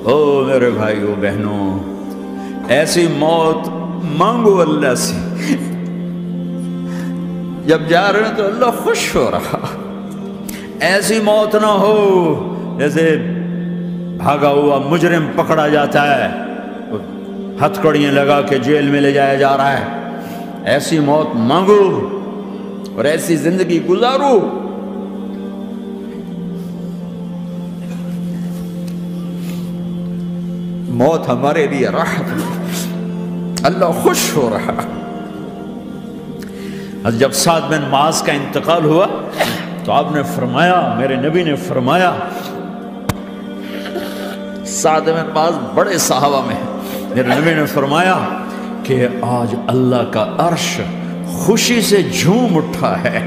ओ मेरे भाइयों, बहनों, ऐसी मौत मांगो अल्लाह से। जब जा रहे हैं तो अल्लाह खुश हो रहा। ऐसी मौत ना हो, जैसे भागा हुआ मुजरिम पकड़ा जाता है हथकड़ियाँ लगा के जेल में ले जाया जा रहा है। ऐसी मौत मांगो और ऐसी ज़िंदगी गुजारो। मौत हमारे लिए राहत अल्लाह खुश हो रहा। जब सात बिन माज का इंतकाल हुआ तो आपने फरमाया, मेरे नबी ने फरमाया सात बिन माज बड़े साहबा में मेरे नबी ने फरमाया कि आज अल्लाह का अर्श खुशी से झूम उठा है।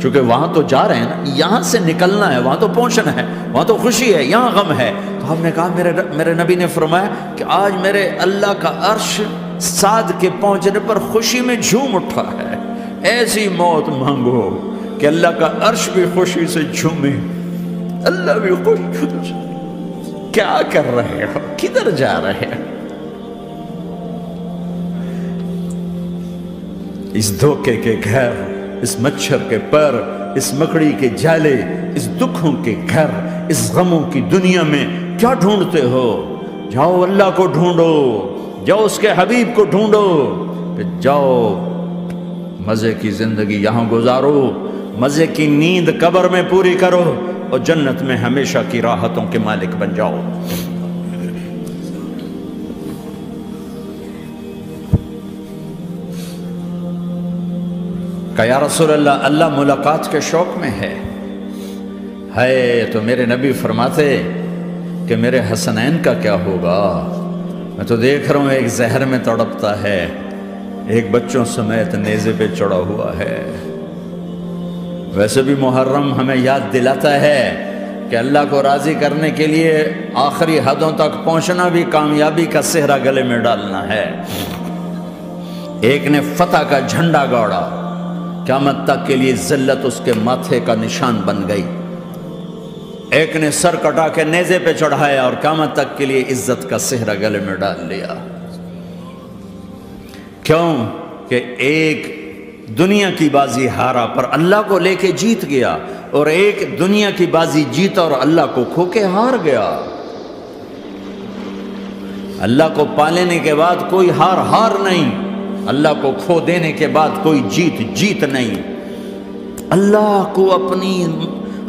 क्योंकि वहाँ तो जा रहे हैं ना, यहाँ से निकलना है, वहाँ तो पहुँचना है, वहाँ तो खुशी है, यहाँ गम है। हमने कहा, मेरे मेरे नबी ने फरमाया कि आज मेरे अल्लाह का अर्श साद के पहुँचने पर खुशी में झूम उठा है। ऐसी मौत मांगो कि अल्लाह का अर्श भी खुशी से झूमे। अल्लाह भी खुश क्या कर रहे हो? किधर जा रहे हो? इस धोखे के घर, इस मच्छर के पर, इस मकड़ी के जाले, इस दुखों के घर, इस गमों की दुनिया में क्या ढूंढते हो? जाओ अल्लाह को ढूंढो, जाओ उसके हबीब को ढूंढो, फिर जाओ, मज़े की ज़िंदगी यहाँ गुजारो, मज़े की नींद कब्र में पूरी करो और जन्नत में हमेशा की राहतों के मालिक बन जाओ। कया रसूल अल्लाह अल्लाह मुलाकात के शौक में है। है तो मेरे नबी फरमाते कि मेरे हसनैन का क्या होगा? मैं तो देख रहा हूँ, एक जहर में तड़पता है। एक बच्चों समेत नेज़े पे चढ़ा हुआ है। वैसे भी मुहर्रम हमें याद दिलाता है कि अल्लाह को राज़ी करने के लिए आखिरी हदों तक पहुँचना भी कामयाबी का सेहरा गले में डालना है। एक ने फतह का झंडा गाड़ा। क्यामत तक के लिए जिल्लत उसके माथे का निशान बन गई। एक ने सर कटा के नेजे पे चढ़ाया और क्यामत तक के लिए इज़्ज़त का सेहरा गले में डाल लिया। क्यों? कि एक दुनिया की बाजी हारा पर अल्लाह को लेके जीत गया और एक दुनिया की बाजी जीता और अल्लाह को खो के हार गया। अल्लाह को पा लेने के बाद कोई हार हार नहीं, अल्लाह को खो देने के बाद कोई जीत जीत नहीं। अल्लाह को अपनी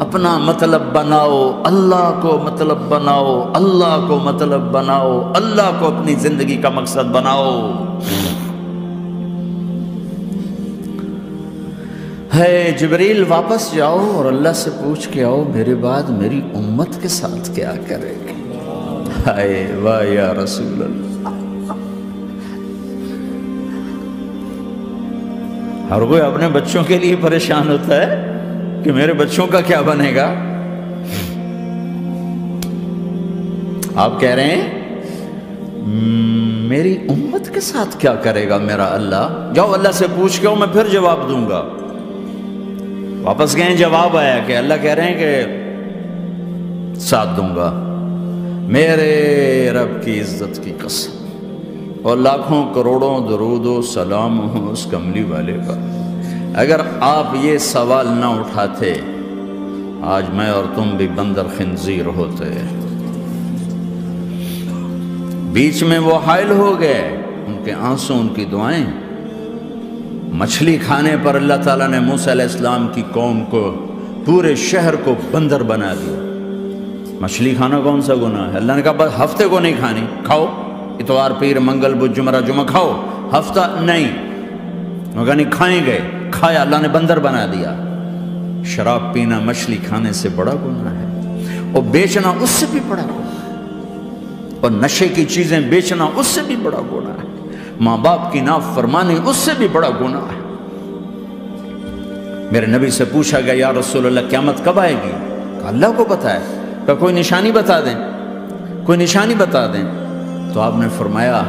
अपना मतलब बनाओ, अल्लाह को मतलब बनाओ, अल्लाह को मतलब बनाओ, अल्लाह को अपनी ज़िंदगी का मकसद बनाओ। है जबरील, वापस जाओ और अल्लाह से पूछ के आओ, मेरे बाद मेरी उम्मत के साथ क्या करेगी? हाय वाह या रसूल हर कोई अपने बच्चों के लिए परेशान होता है। कि मेरे बच्चों का क्या बनेगा? आप कह रहे हैं मेरी उम्मत के साथ क्या करेगा मेरा अल्लाह? जाओ अल्लाह से पूछ के मैं फिर जवाब दूँगा। वापस गए जवाब आया कि अल्लाह कह रहे हैं कि साथ दूँगा। मेरे रब की इज़्ज़त की कसम और लाखों करोड़ों दरूदो सलाम हो उस कमली वाले का अगर आप ये सवाल ना उठाते, आज मैं और तुम भी बंदर खंजीर होते। बीच में वो हायल हो गए, उनके आँसू, उनकी दुआएँ। मछली खाने पर अल्लाह ताला ने मूसा इस्लाम की कौम को, पूरे शहर को बंदर बना दिया। मछली खाना कौन सा गुना है? अल्लाह ने कहा, बस हफ़्ते को नहीं खानी, खाओ। इतवार, पीर, मंगल, बुध, जुमरा जुमा खाओ। हफ़्ता नहीं। मगर नहीं खाएँगे खाया, अल्लाह ने बंदर बना दिया। शराब पीना मछली खाने से बड़ा गुना है। और बेचना उससे भी बड़ा गुना है। और नशे की चीज़ें बेचना उससे भी बड़ा गुना है। माँ बाप की ना फरमानी उससे भी बड़ा गुना है। मेरे नबी से पूछा गया, या रसूल अल्लाह क्यामत कब आएगी? अल्लाह को पता है। कोई निशानी बता दें। कोई निशानी बता दें। तो आपने फरमाया,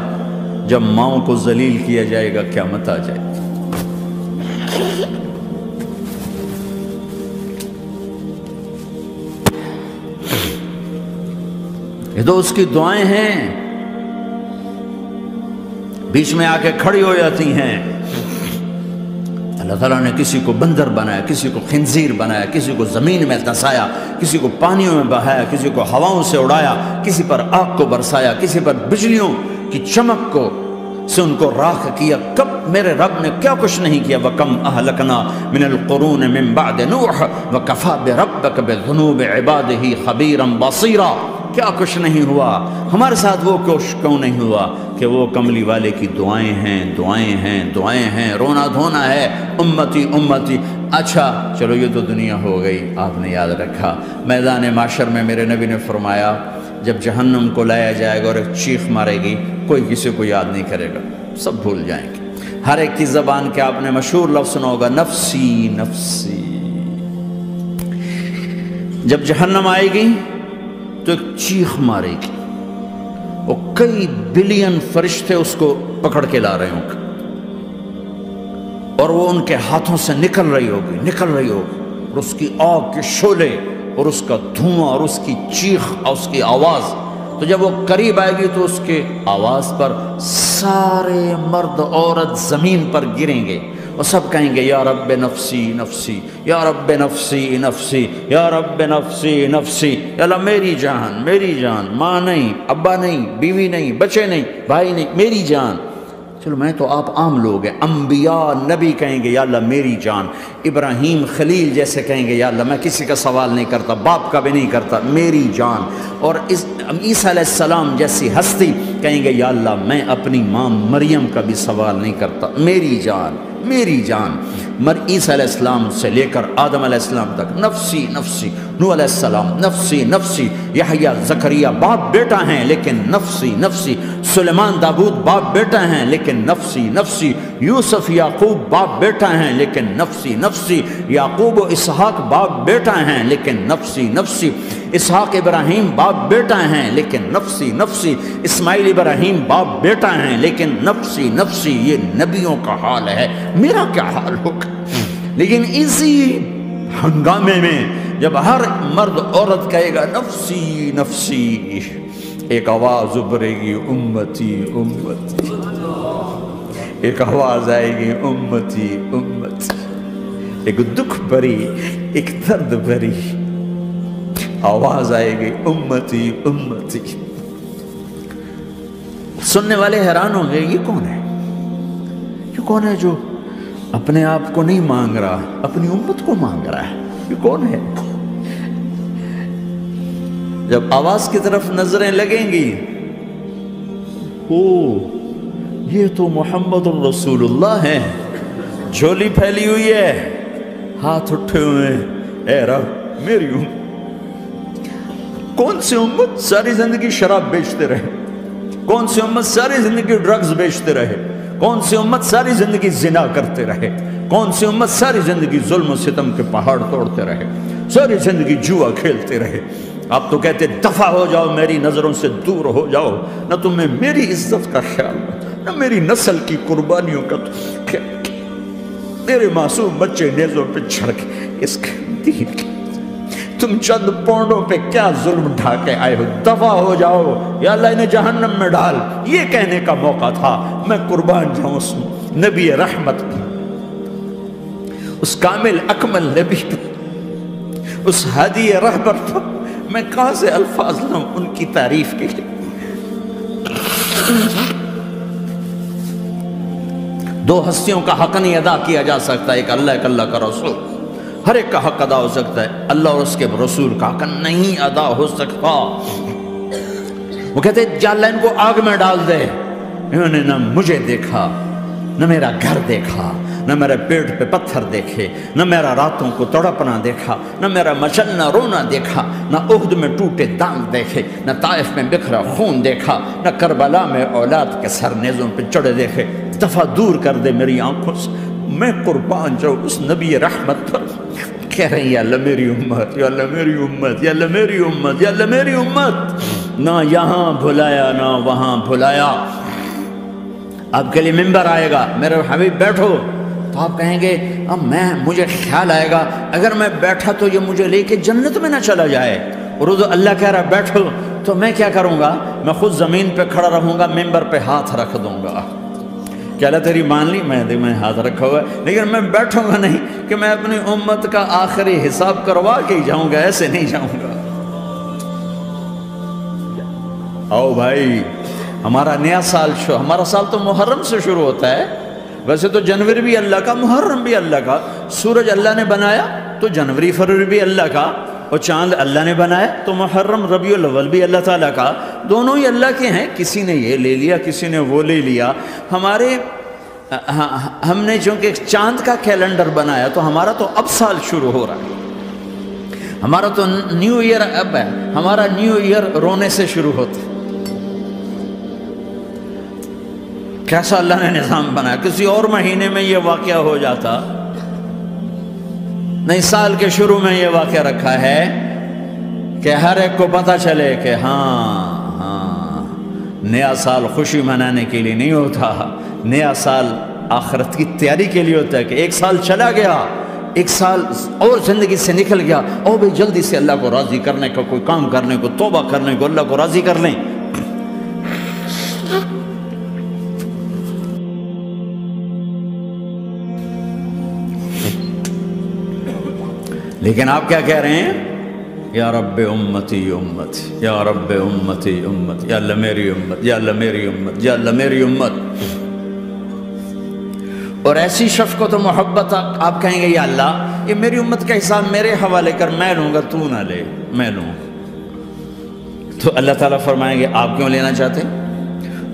जब माओ को जलील किया जाएगा क्या मत आ जाए ये तो उसकी दुआएँ हैं। बीच में आके खड़ी हो जाती हैं। अल्लाह ताला ने किसी को बंदर बनाया, किसी को खंजीर बनाया, किसी को ज़मीन में दसाया, किसी को पानियों में बहाया, किसी को हवाओं से उड़ाया, किसी पर आग को बरसाया, किसी पर बिजलियों की चमक को से उनको राख किया, कब मेरे रब ने क्या कुछ नहीं किया? वकम अहलकना मिनलक़रून मिन बाद नूह व कफ़ा बेरब बेजुनूब इबाद ही खबीरम बसीरा। क्या कुछ नहीं हुआ? हमारे साथ वो कुछ क्यों नहीं हुआ? कि वो कमली वाले की दुआएँ हैं दुआएँ हैं दुआएँ हैं, रोना धोना है, उम्मती उम्मती। अच्छा चलो ये तो दुनिया हो गई, आपने याद रखा। मैदान माशर में मेरे नबी ने फरमाया जब जहन्नम को लाया जाएगा और एक चीख मारेगी, कोई किसी को याद नहीं करेगा। सब भूल जाएँगे। हर एक की जबान के आपने मशहूर लफ्ज सुना होगा, नफसी नफसी। जब जहन्नम आएगी तो एक चीख मारेगी। और कई बिलियन फरिश्ते उसको पकड़ के ला रहे होंगे। और वो उनके हाथों से निकल रही होगी, निकल रही होगी। और उसकी आग के शोले और उसका धुआँ और उसकी चीख और उसकी आवाज़। तो जब वो करीब आएगी तो उसके आवाज़ पर सारे मर्द औरत ज़मीन पर गिरेंगे और सब कहेंगे, या रब नफसी नफसी, या रब नफसी नफसी, या रब नफसी नफसी अल्लाह, मेरी जान मेरी जान, माँ नहीं, अब्बा नहीं, बीवी नहीं, बच्चे नहीं, भाई नहीं, मेरी जान। चलो मैं तो आप आम लोग हैं। अम्बिया नबी कहेंगे, या अल्लाह, मेरी जान। इब्राहिम खलील जैसे कहेंगे, या अल्लाह, मैं किसी का सवाल नहीं करता, बाप का भी नहीं करता, मेरी जान। और इस ईसा सलाम जैसी हस्ती कहेंगे, या अल्लाह, मैं अपनी माँ मरियम का भी सवाल नहीं करता, मेरी जान। मेरी जान, मर ईसीम से लेकर आदम आसमाम तक। नफसी नफसी नूसम नफसी नफसी, यहिया, जकरिया, बाप बेटा हैं, लेकिन नफसी नफसी, सुलेमान दाबूद बाप बेटा हैं, लेकिन नफसी नफसी यूसुफ, याकूब बाप बेटा हैं, लेकिन नफसी नफसी, याकूब इसहाक बाप बेटा हैं, लेकिन नफसी नफसी। इसहाक इब्राहिम बाप बेटा हैं, लेकिन नफसी नफसी। इस्माइल इब्राहिम बाप बेटा हैं, लेकिन नफसी नफसी, ये नबियों का हाल है। मेरा क्या हाल होगा? लेकिन इसी हंगामे में जब हर मर्द, औरत कहेगा, नफसी नफसी, एक आवाज़ उभरेगी, उम्मती उम्मती। एक आवाज़ आएगी, उम्मती उम्मती। एक दुख भरी, एक दर्द भरी आवाज़ आएगी, उम्मती उम्मती। सुनने वाले हैरान होंगे, ये कौन है? ये कौन है जो अपने आप को नहीं मांग रहा, अपनी उम्मत को मांग रहा है? ये कौन है? जब आवाज़ की तरफ़ नज़रें लगेंगी ओ ये तो मोहम्मद रसूलुल्लाह है। झोली फैली हुई है। हाथ उठे हुए रब, मेरी उम्मत कौन सी उम्मत सारी ज़िंदगी शराब बेचते रहे? कौन सी उम्मत सारी ज़िंदगी ड्रग्स बेचते रहे? कौन सी उम्मत सारी ज़िंदगी जिना करते रहे? कौन सी उम्मत सारी ज़िंदगी जुल्म सितम के पहाड़ तोड़ते रहे? सारी ज़िंदगी जुआ खेलते रहे। आप तो कहते, दफ़ा हो जाओ, मेरी नज़रों से दूर हो जाओ। न तुम्हें मेरी इज़्ज़त का ख्याल न मेरी नस्ल की कुर्बानियों का तो मेरे मासूम बच्चे नेजों पे छड़ के इसके दीन के। तुम चंद पौंडों पे क्या जुल्म ढा के आए हो? दफ़ा हो जाओ, या अल्लाह इन्हें जहन्नम में डाल। ये कहने का मौका था, मैं कुर्बान जाऊँ उस नबी रहमत उस कामिल अकमल नबी उस हदी रहबर पर मैं कहा से अल्फाज लाऊं उनकी तारीफ़ के लिए? दो हस्तियों का हक नहीं अदा किया जा सकता, एक अल्लाह एक अल्लाह का रसूल। हर एक का हक अदा हो सकता है, अल्लाह और उसके रसूल का हक नहीं अदा हो सकता। वो कहते जाल इनको आग में डाल दे। इन्होंने ना मुझे देखा, न मेरा घर देखा, न मेरे पेट पे पत्थर देखे, न मेरा रातों को तड़पना देखा, न मेरा मचलना रोना देखा, न उहद में टूटे दांत देखे, न ताइफ में बिखरा खून देखा, न करबला में औलाद के सर नेजों पे चढ़े देखे दफ़ा दूर कर दे मेरी आँखों से। मैं कुर्बान जाऊँ उस नबी रहमत पर। कह रहे हैं अल्लाह मेरी उम्मत, या मेरी उम्मत, या मेरी उम्मत, या मेरी उम्मत। ना यहाँ भुलाया, ना वहाँ भुलाया। आपके लिए मेंबर आएगा, मेरे हबीब बैठो। तो आप कहेंगे, अब मैं, मुझे ख्याल आएगा, अगर मैं बैठा तो ये मुझे लेके जन्नत में ना चला जाए। और तो अल्लाह कह रहा, बैठो। तो मैं क्या करूँगा? मैं खुद ज़मीन पे खड़ा रहूँगा, मेंबर पे हाथ रख दूँगा। अल्लाह तेरी मान ली? मैं मैं हाथ रखा हुआ है। लेकिन मैं बैठूँगा नहीं कि मैं अपनी उम्मत का आखिरी हिसाब करवा के ही जाऊँगा, ऐसे नहीं जाऊँगा। आओ भाई, हमारा नया साल हमारा साल तो मुहर्रम से शुरू होता है। वैसे तो जनवरी भी अल्लाह का, मुहर्रम भी अल्लाह का। सूरज अल्लाह ने बनाया तो जनवरी, फरवरी भी अल्लाह का। और चाँद अल्लाह ने बनाया तो मुहर्रम रबी अव्वल भी अल्लाह ताला का। दोनों ही अल्लाह के हैं, किसी ने ये ले लिया, किसी ने वो ले लिया। हमारे हाँ हमने चूँकि चाँद का कैलेंडर बनाया तो हमारा तो अब साल शुरू हो रहा है। हमारा तो न्यू ईयर अब है, हमारा न्यू ईयर रोने से शुरू होता है। कैसा अल्लाह ने निज़ाम बनाया? किसी और महीने में ये वाक़ हो जाता। नहीं, साल के शुरू में ये वाक्य रखा है कि हर एक को पता चले कि हाँ हाँ नया साल खुशी मनाने के लिए नहीं होता। नया साल आखरत की तैयारी के लिए होता है कि एक साल चला गया, एक साल और ज़िंदगी से निकल गया। और भाई, जल्दी से अल्लाह को राज़ी करने का, कोई काम करने को, तोबा करने को अल्लाह को राज़ी कर लें। लेकिन आप क्या कह रहे हैं? या रब उम्मती उम्मत, या रब उम्मती उम्मत, या अल्लाह मेरी उम्मत, या अल्लाह मेरी उम्मत, या अल्लाह मेरी उम्मत। और ऐसी शफकत तो मोहब्बत आप कहेंगे, या अल्लाह, ये मेरी उम्मत का हिसाब मेरे हवाले कर मैं लूँगा, तू ना ले, मैं लूँ। तो अल्लाह ताला फरमाएँगे, आप क्यों लेना चाहते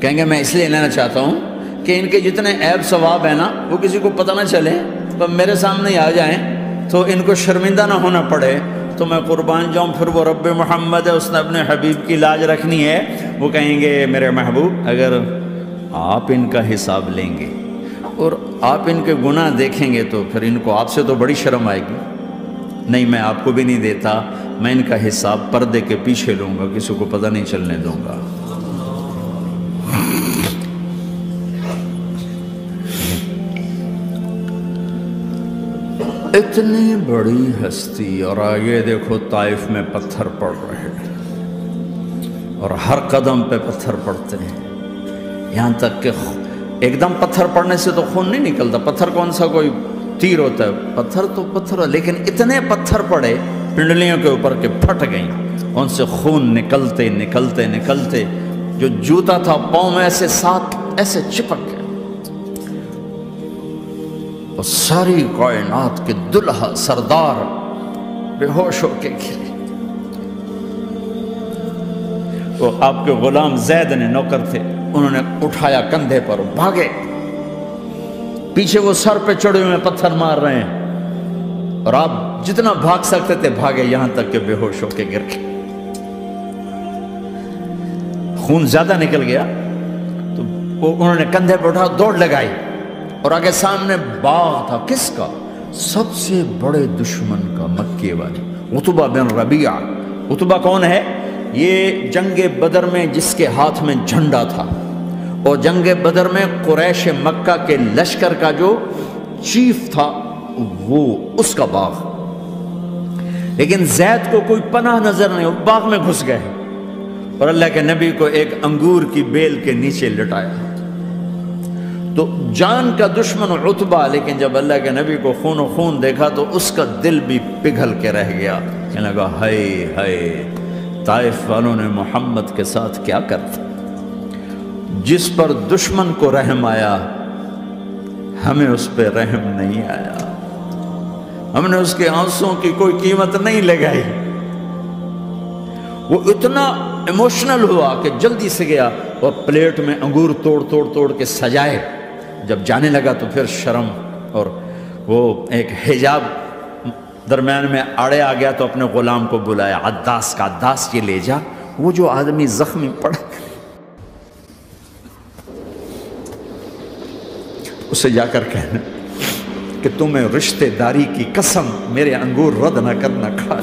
कहेंगे, मैं इसलिए लेना चाहता हूँ कि इनके जितने ऐब सवाब है ना, वो किसी को पता ना चले तो मेरे सामने आ जाएँ तो इनको शर्मिंदा ना होना पड़े। तो मैं कुर्बान जाऊँ, फिर वो रब मोहम्मद है, उसने अपने हबीब की लाज रखनी है। वो कहेंगे, मेरे महबूब, अगर आप इनका हिसाब लेंगे और आप इनके गुनाह देखेंगे तो फिर इनको आपसे तो बड़ी शर्म आएगी। नहीं, मैं आपको भी नहीं देता, मैं इनका हिसाब पर्दे के पीछे लूँगा, किसी को पता नहीं चलने दूँगा। इतनी बड़ी हस्ती और आगे देखो ताइफ में पत्थर पड़ रहे हैं और हर कदम पे पत्थर पड़ते हैं। यहाँ तक कि एकदम पत्थर पड़ने से तो खून नहीं निकलता। पत्थर कौन सा कोई तीर होता है? पत्थर तो पत्थर है, लेकिन इतने पत्थर पड़े पिंडलियों के ऊपर के फट गई। उनसे खून निकलते निकलते निकलते। जो जूता था, पाँव में ऐसे साथ ऐसे चिपक और सारी कायनात के दुल्हा सरदार बेहोश होके गिरे तो आपके गुलाम जैद ने नौकर थे। उन्होंने उठाया कंधे पर भागे। पीछे वो सर पे चढ़े हुए पत्थर मार रहे हैं। और आप जितना भाग सकते थे, भागे यहाँ तक के बेहोश होके गिर गए। खून ज़्यादा निकल गया तो वो उन्होंने कंधे पर उठा, दौड़ लगाई। और आगे सामने बाग था किसका? सबसे बड़े दुश्मन का मक्के वाले उतबा बिन रबिया। उतबा कौन है? ये जंग बदर में जिसके हाथ में झंडा था। और जंग बदर में कुरैश मक्का के लश्कर का जो चीफ था, वो उसका बाग। लेकिन जैद को कोई पनाह नज़र नहीं बाग में घुस गए। और अल्लाह के नबी को एक अंगूर की बेल के नीचे लटाया। तो जान का दुश्मन उतबा, लेकिन जब अल्लाह के नबी को खून खून देखा तो उसका दिल भी पिघल के रह गया। कहने लगा, हाय हाय, ताइफ वालों ने मोहम्मद के साथ क्या कर जिस पर दुश्मन को रहम आया, हमें उस पर रहम नहीं आया। हमने उसके आंसुओं की कोई कीमत नहीं लगाई। वो इतना इमोशनल हुआ कि जल्दी से गया और प्लेट में अंगूर तोड़ तोड़ तोड़ के सजाए। जब जाने लगा तो फिर शर्म और वो एक हिजाब दरमियान में आड़े आ गया तो अपने ग़ुलाम को बुलाया, अद्दास का अद्दास, ये ले जा। वो जो आदमी ज़ख्मी पड़ा। उसे जाकर कहना कि तुम्हें रिश्तेदारी की कसम, मेरे अंगूर रद्द ना करना, खा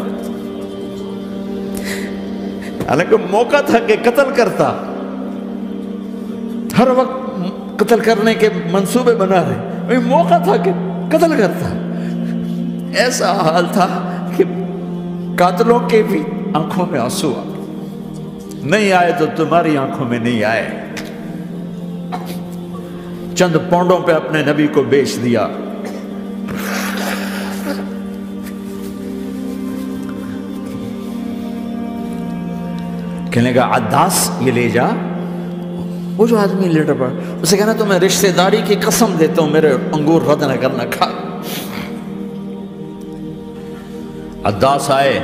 हालाँकि मौका था कि कत्ल करता। हर वक्त कत्ल करने के मंसूबे बना रहे। मौका था कि कत्ल करता। ऐसा हाल था कि कातलों के भी आँखों में आँसू आ नहीं आए तो तुम्हारी आँखों में नहीं आए। चंद पौंडों पे अपने नबी को बेच दिया। कहने का अद्दास, ये ले जा। वो जो आदमी लेटर पड़ा उसे कहना तो मैं रिश्तेदारी की कसम देता हूँ, मेरे अंगूर रद्द न करना, खा। अद्दास आए,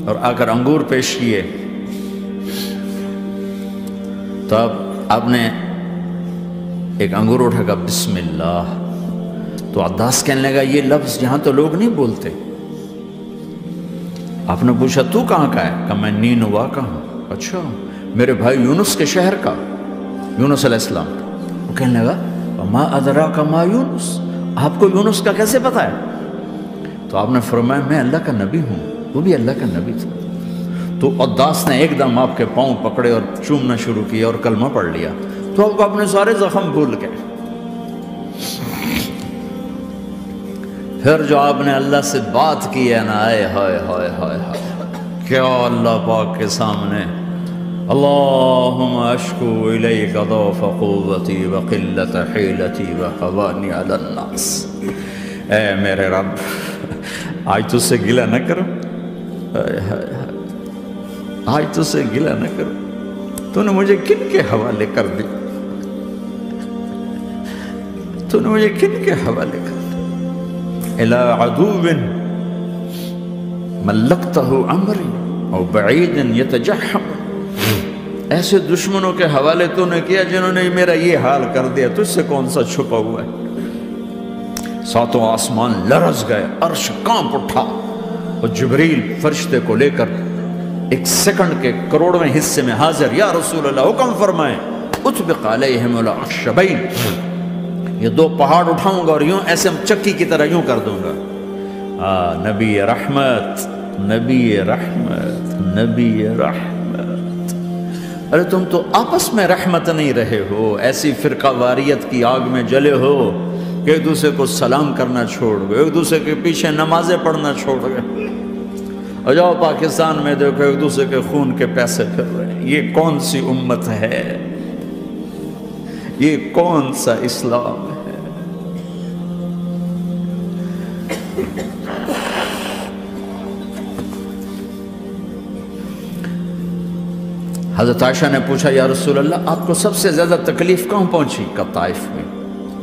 और आकर अंगूर पेश किए। तब आपने एक अंगूर उठाकर बिस्मिल्लाह। तो अद्दास कहने लगा, ये लफ्ज यहाँ तो लोग नहीं बोलते। आपने पूछा, तू कहाँ का है? कहा, मैं नीन हुआ अच्छा। मेरे भाई यूनुस के शहर का, यूनुस अलैहिस्सलाम। वो कहने लगा माँ अदरा का माँ यूनुस? आपको यूनुस का कैसे पता है? तो आपने फरमाया, मैं अल्लाह का नबी हूँ, वो भी अल्लाह का नबी था। तो अद्दास ने एकदम आपके पाँव पकड़े और चूमना शुरू किया और कलमा पढ़ लिया। तो आपको अपने सारे जख्म भूल गए। फिर जो आपने अल्लाह से बात की है ना, आए, हाय हाय हाय हाय। क्या अल्लाह पाक के सामने अल्लाहुम्मशकु इलैका ज़ौफ़ क़ुव्वती व क़िल्लत हिलती व हवानी अलन्नास ए मेरे रब आज तुझसे गिला न करो आज तुझसे गिला न करो तूने मुझे किन के हवाले कर दी तूने मुझे किन के हवाले कर अदूबिन मल्लकता अमरी और बईदन यतजहम ऐसे दुश्मनों के हवाले तूने किया जिन्होंने मेरा ये हाल कर दिया। तुझसे कौन सा छुपा हुआ है? सातों आसमान लरस गए, अर्श काँप उठा। और जबरील फरिश्ते को लेकर एक सेकंड के करोड़वें हिस्से में हाजिर, या रसूल अल्लाह हुक्म फरमाए उतबिकाल शबैन ये दो पहाड़ उठाऊँगा और यूँ ऐसे हम चक्की की तरह यूँ कर दूँगा। आ, नबी रहमत नबी रहमत नबी रहमत। अरे तुम तो आपस में रहमत नहीं रहे हो, ऐसी फिरका वारियत की आग में जले हो कि एक दूसरे को सलाम करना छोड़ गए, एक दूसरे के पीछे नमाजें पढ़ना छोड़ गए। और जाओ पाकिस्तान में देखो, एक दूसरे के खून के पैसे फिर रहे ये कौन सी उम्मत है? ये कौन सा इस्लाम हज़रत आयशा ने पूछा, या रसूल अल्लाह आपको सबसे ज़्यादा तकलीफ़ कहाँ पहुँची? कब ताइफ में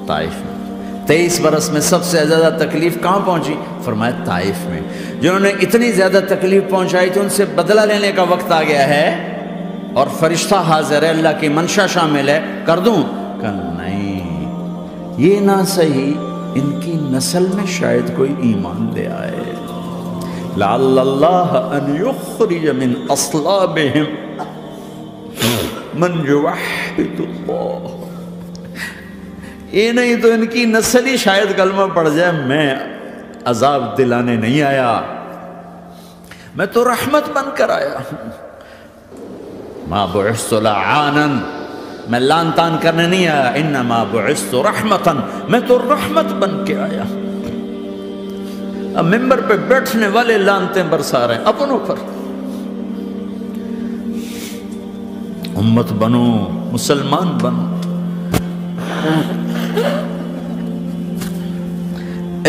ताइफ में तेईस बरस में सबसे ज़्यादा तकलीफ़ कहाँ पहुँची? फरमाया, ताइफ में। जिन्होंने इतनी ज़्यादा तकलीफ़ पहुँचाई थी उनसे बदला लेने का वक्त आ गया है और फरिश्ता हाजिर है, अल्लाह की मंशा शामिल है। कर दूँ? कल नहीं। ये ना सही, इनकी नस्ल में शायद कोई ईमान ले आए। लाल्लाह अन युखरिज मिन असलाबिहिम। मन ये नहीं तो इनकी नस्ल ही शायद कलमा पड़ जाए मैं अजाब दिलाने नहीं आया मैं तो रहमत बनकर आया माँ बुला आनंद मैं लान तान करने नहीं आया इन माँ बुस्तो रहमतन मैं तो रहमत बन के आया अब मेंबर पे बैठने वाले लानते बरसा रहे अपनों पर उम्मत बनो, मुसलमान बनो।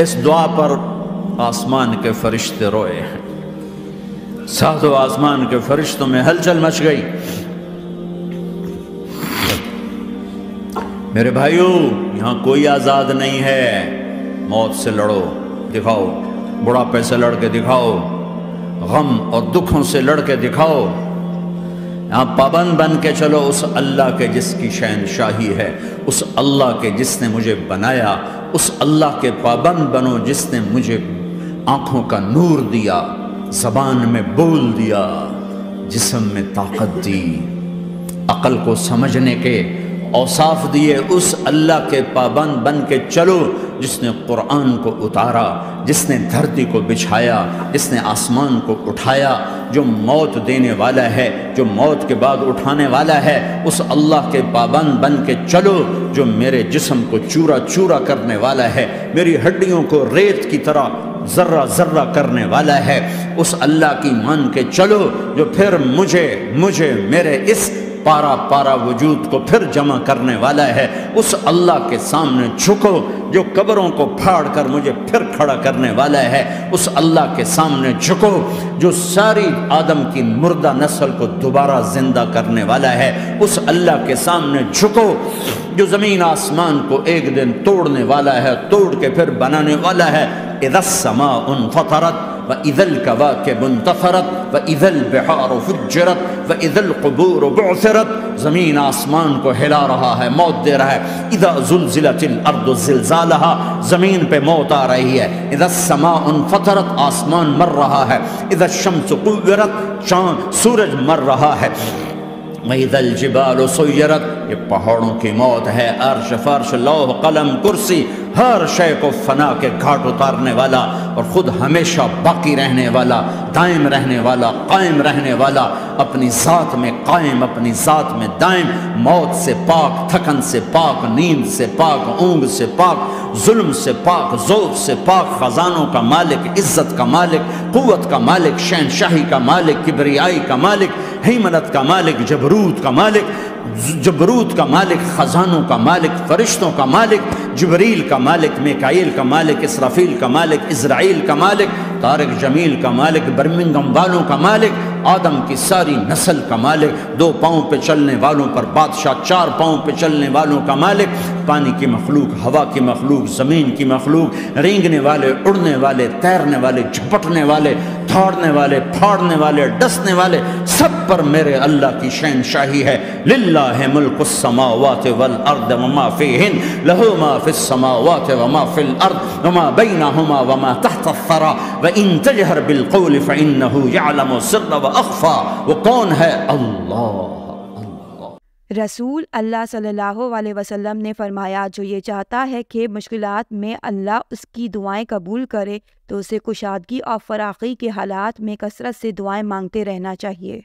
इस दुआ पर आसमान के फरिश्ते रोए हैं। साधो आसमान के फरिश्तों में हलचल मच गई। मेरे भाइयों, यहाँ कोई आज़ाद नहीं है। मौत से लड़ो, दिखाओ। बुढ़ापे से लड़ के दिखाओ। गम और दुखों से लड़ के दिखाओ। यहाँ पाबंद बन के चलो उस अल्लाह के जिसकी शहनशाही है, उस अल्लाह के जिसने मुझे बनाया, उस अल्लाह के पाबंद बनो जिसने मुझे आँखों का नूर दिया, ज़बान में बोल दिया, जिसम में ताकत दी, अकल को समझने के औसाफ दिए, उस अल्लाह के पाबंद बन के चलो, जिसने कुरान को उतारा, जिसने धरती को बिछाया, जिसने आसमान को उठाया जो मौत देने वाला है, जो मौत के बाद उठाने वाला है, उस अल्लाह के पाबंद बन के चलो, जो मेरे जिसम को चूरा चूरा करने वाला है, मेरी हड्डियों को रेत की तरह ज़र्रा ज़र्रा करने वाला है, उस अल्लाह की मान के चलो, जो फिर मुझे मुझे मेरे इस पारा पारा वजूद को फिर जमा करने वाला है। उस अल्लाह के सामने झुको, जो कब्रों को फाड़ कर मुझे फिर खड़ा करने वाला है। उस अल्लाह के सामने झुको, जो सारी आदम की मुर्दा नस्ल को दोबारा ज़िंदा करने वाला है। उस अल्लाह के सामने झुको, जो ज़मीन आसमान को एक दिन तोड़ने वाला है, तोड़ के फिर बनाने वाला है। इदसमा उन फतरत व इदल कवा के मुंतफरत व इदल बिहार फुजरत व इदल कबूर बसरत ज़मीन आसमान को हिला रहा है मौत दे रहा है इदा जुलजिलतिल अर्द जिलजालहा ज़मीन पे मौत आ रही है इधर समा उन फतरत आसमान मर रहा है इधर शम्स कुवरत चाँद सूरज मर रहा है मईदल जिबाल सैरत ये पहाड़ों की मौत है अर्श फर्श लोह कलम कुर्सी हर शय को फना के घाट उतारने वाला और ख़ुद हमेशा बाकी रहने वाला, दायम रहने वाला, कायम रहने वाला, अपनी ज़ात में कायम, अपनी ज़ात में दायम, मौत से पाक, थकन से पाक, नींद से पाक, ऊँग से पाक जुल्म से पाक जोफ से पाक ख़जानों का मालिक इज़्ज़त का मालिक क़वत का मालिक शहनशाही का मालिक किबरियाई का मालिक हिमनत का मालिक जबरूत का मालिक जबरूत का मालिक ख़जानों का मालिक फ़रिश्तों का मालिक जबरील का मालिक मेकाइल का मालिक इसराफील का मालिक इसराइल का मालिक तारक जमील का मालिक बर्मिंगम वालों का मालिक आदम की सारी नस्ल का मालिक, दो पाँव पे चलने वालों पर बादशाह, चार पाँव पे चलने वालों का मालिक, पानी की मखलूक, हवा की मखलूक, ज़मीन की मखलूक, रेंगने वाले, उड़ने वाले, तैरने वाले, झपटने वाले दौड़ने वाले, फाड़ने वाले, डसने वाले, सब पर मेरे अल्लाह की शहन शाही है। लिल्ला है मुल्क समावात वल अर्द वमा फिहिन, लहू मा फिस समावात वमा फिल अर्द वमा बैनहुमा वमा तहत थरा व इन तजहर बिल कौल इन यअलमु सिर्र व अखफा। वो कौन है अल्लाह? रसूल अल्लाह सल्लल्लाहु अलैहि वसल्लम ने फरमाया, जो ये चाहता है कि मुश्किल में अल्लाह उसकी दुआएँ कबूल करे तो उसे कुशादगी और फराखी के हालात में कसरत से दुआएँ मांगते रहना चाहिए।